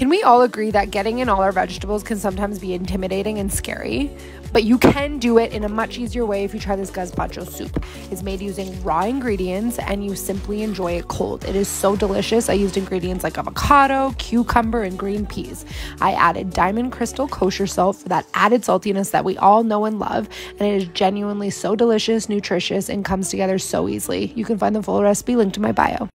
Can we all agree that getting in all our vegetables can sometimes be intimidating and scary? But you can do it in a much easier way if you try this gazpacho soup. It's made using raw ingredients and you simply enjoy it cold. It is so delicious. I used ingredients like avocado, cucumber, and green peas. I added diamond crystal kosher salt for that added saltiness that we all know and love, and it is genuinely so delicious, nutritious, and comes together so easily. You can find the full recipe linked in my bio.